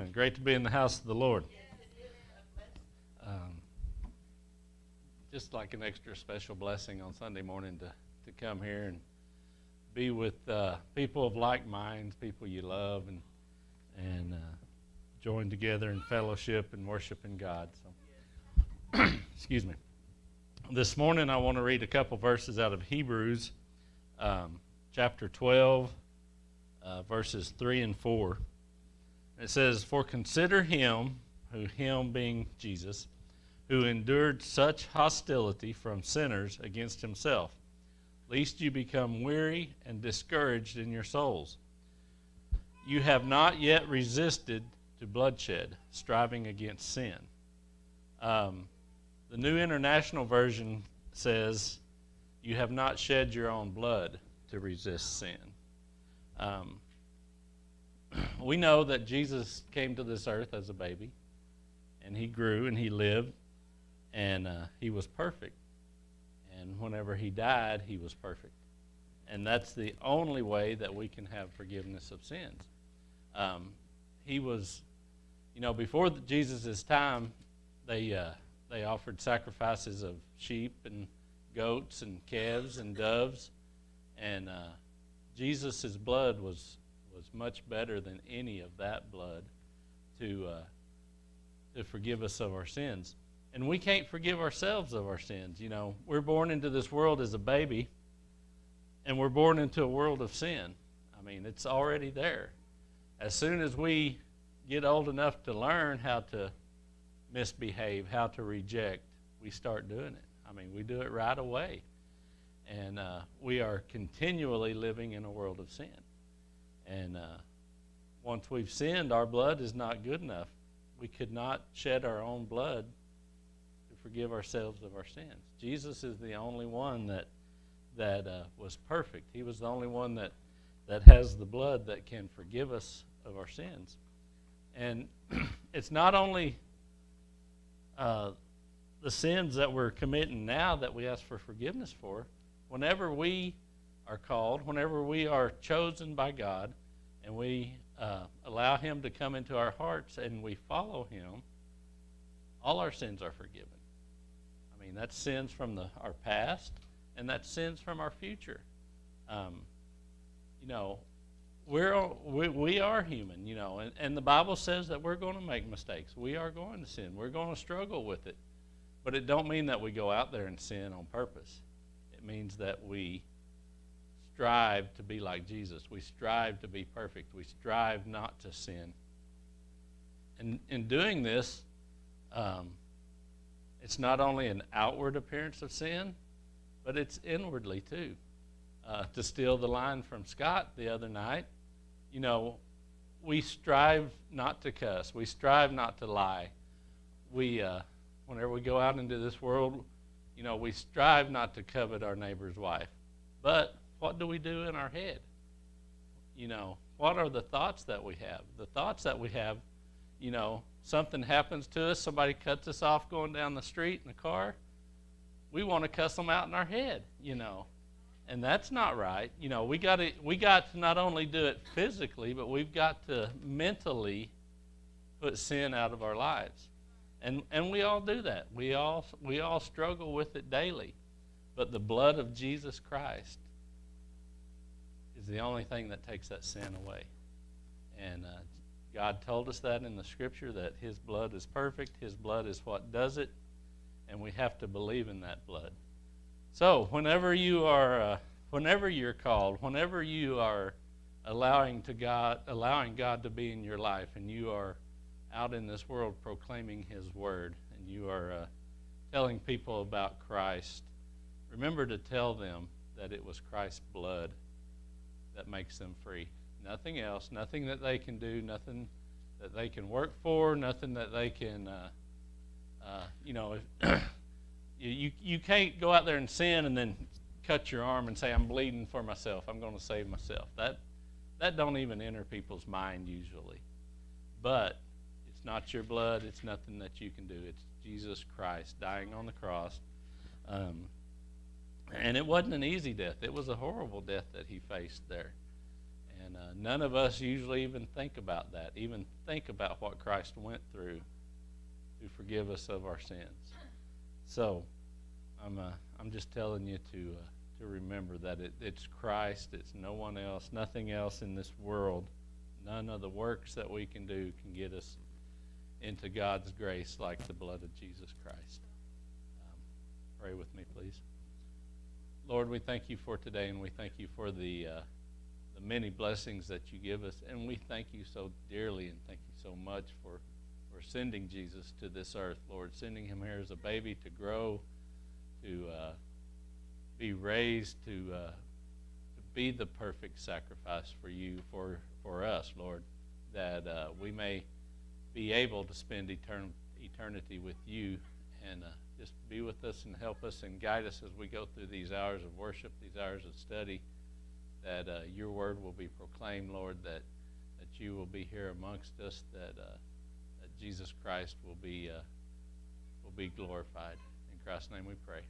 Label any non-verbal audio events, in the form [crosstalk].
morning. Great to be in the house of the Lord. Um, just like an extra special blessing on Sunday morning to, to come here and be with uh, people of like minds, people you love, and and uh, join together in fellowship and worshiping God. So, [clears throat] excuse me. This morning, I want to read a couple verses out of Hebrews, um, chapter 12, uh, verses 3 and 4. It says, For consider him, who him being Jesus, who endured such hostility from sinners against himself, lest you become weary and discouraged in your souls. You have not yet resisted to bloodshed, striving against sin. Um, the New International Version says, You have not shed your own blood to resist sin. Um, we know that Jesus came to this earth as a baby, and he grew and he lived, and uh, he was perfect. And whenever he died, he was perfect. And that's the only way that we can have forgiveness of sins. Um, he was, you know, before Jesus' time, they, uh, they offered sacrifices of sheep and goats and calves and doves. And uh, Jesus' blood was was much better than any of that blood to, uh, to forgive us of our sins. And we can't forgive ourselves of our sins. You know, we're born into this world as a baby, and we're born into a world of sin. I mean, it's already there. As soon as we get old enough to learn how to misbehave, how to reject, we start doing it. I mean, we do it right away. And uh, we are continually living in a world of sin. And uh, once we've sinned, our blood is not good enough. We could not shed our own blood to forgive ourselves of our sins. Jesus is the only one that that uh, was perfect. He was the only one that that has the blood that can forgive us of our sins. And [clears throat] it's not only uh, the sins that we're committing now that we ask for forgiveness for. Whenever we are called, whenever we are chosen by God, and we uh, allow Him to come into our hearts and we follow Him, all our sins are forgiven. I mean, that's sins from the, our past, and that's sins from our future. Um, you know, we're, we, we are human, you know, and, and the Bible says that we're going to make mistakes. We are going to sin. We're going to struggle with it. But it don't mean that we go out there and sin on purpose. It means that we strive to be like Jesus. We strive to be perfect. We strive not to sin. And in doing this, um, it's not only an outward appearance of sin, but it's inwardly too. Uh, to steal the line from Scott the other night, you know, we strive not to cuss. We strive not to lie. We, uh, whenever we go out into this world, you know, we strive not to covet our neighbor's wife. But what do we do in our head? You know, what are the thoughts that we have? The thoughts that we have, you know, something happens to us, somebody cuts us off going down the street in a car, we want to cuss them out in our head, you know. And that's not right. You know, we got to we got to not only do it physically, but we've got to mentally put sin out of our lives. And and we all do that. We all we all struggle with it daily. But the blood of Jesus Christ is the only thing that takes that sin away. And uh, God told us that in the scripture that His blood is perfect, His blood is what does it, and we have to believe in that blood. So, whenever you are, uh, whenever you're called, whenever you are allowing to God, allowing God to be in your life, and you are out in this world proclaiming His word, and you are uh, telling people about Christ, remember to tell them that it was Christ's blood makes them free. Nothing else, nothing that they can do, nothing that they can work for, nothing that they can, uh, uh, you know, [clears throat] you, you can't go out there and sin and then cut your arm and say, I'm bleeding for myself, I'm going to save myself. That, that don't even enter people's mind usually. But it's not your blood, it's nothing that you can do. It's Jesus Christ dying on the cross. Um, and it wasn't an easy death. It was a horrible death that he faced there. And uh, none of us usually even think about that, even think about what Christ went through to forgive us of our sins. So, I'm uh, I'm just telling you to uh, to remember that it, it's Christ, it's no one else, nothing else in this world, none of the works that we can do can get us into God's grace like the blood of Jesus Christ. Um, pray with me, please. Lord, we thank you for today, and we thank you for the uh, the many blessings that you give us, and we thank you so dearly, and thank you so much for for sending Jesus to this earth, Lord, sending him here as a baby to grow, to uh, be raised, to uh, to be the perfect sacrifice for you, for for us, Lord, that uh, we may be able to spend etern- eternity with you and uh, just be with us and help us and guide us as we go through these hours of worship, these hours of study, that uh, your word will be proclaimed, Lord, that, that you will be here amongst us, that, uh, that Jesus Christ will be, uh, will be glorified. In Christ's name we pray.